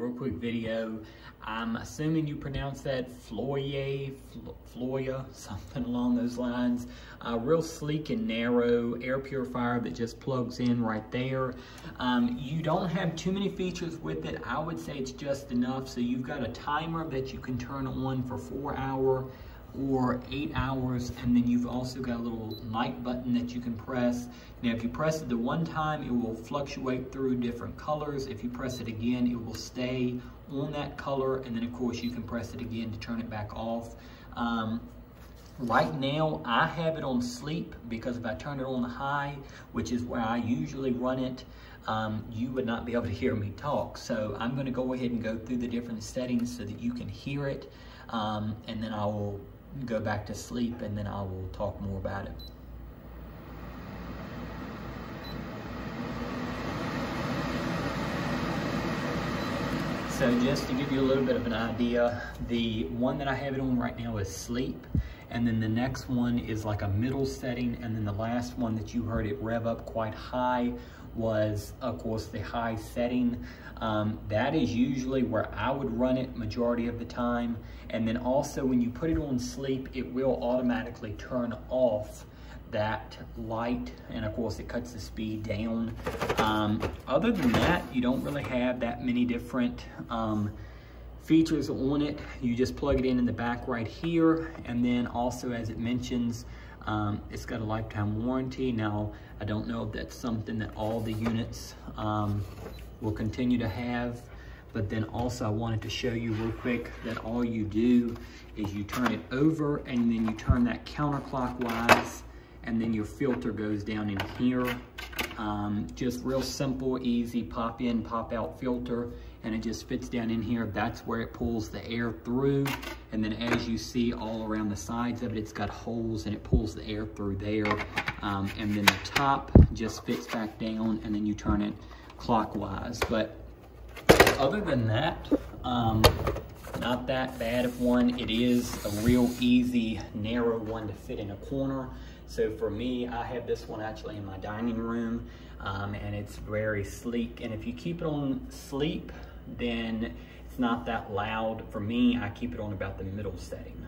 real quick video. I'm assuming you pronounce that Floye, Floya, something along those lines. Uh, real sleek and narrow air purifier that just plugs in right there. Um, you don't have too many features with it. I would say it's just enough. So you've got a timer that you can turn on for four hour or eight hours and then you've also got a little light button that you can press. Now if you press it the one time it will fluctuate through different colors. If you press it again it will stay on that color and then of course you can press it again to turn it back off. Um, right now I have it on sleep because if I turn it on high which is where I usually run it um, you would not be able to hear me talk. So I'm gonna go ahead and go through the different settings so that you can hear it um, and then I will go back to sleep and then I will talk more about it. So just to give you a little bit of an idea, the one that I have it on right now is sleep. And then the next one is like a middle setting. And then the last one that you heard it rev up quite high was of course the high setting. Um, that is usually where I would run it majority of the time. And then also when you put it on sleep, it will automatically turn off that light and of course it cuts the speed down. Um, other than that, you don't really have that many different um, features on it. You just plug it in in the back right here and then also as it mentions um, it's got a lifetime warranty. Now, I don't know if that's something that all the units um, will continue to have, but then also I wanted to show you real quick that all you do is you turn it over and then you turn that counterclockwise and then your filter goes down in here. Um, just real simple, easy pop in, pop out filter and it just fits down in here. That's where it pulls the air through. And then as you see all around the sides of it, it's got holes and it pulls the air through there. Um, and then the top just fits back down and then you turn it clockwise. But other than that, um, not that bad of one. It is a real easy, narrow one to fit in a corner. So for me, I have this one actually in my dining room um, and it's very sleek. And if you keep it on sleep, then it's not that loud. For me, I keep it on about the middle setting.